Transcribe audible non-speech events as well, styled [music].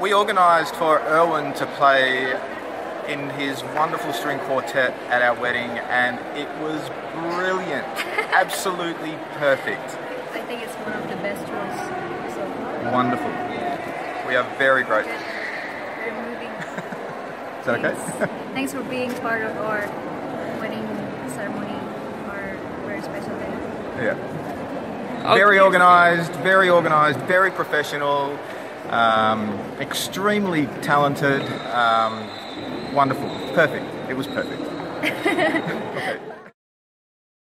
we organised for Erwin to play in his wonderful string quartet at our wedding, and it was brilliant. [laughs] Absolutely perfect. I think it's one of the best choice so far. Wonderful. We are very grateful. Very moving. [laughs] Is that okay? Thanks. Thanks for being part of our wedding ceremony, our very special day. Yeah. Very organised, very organised, very professional, um, extremely talented, um, wonderful, perfect. It was perfect. okay. [laughs]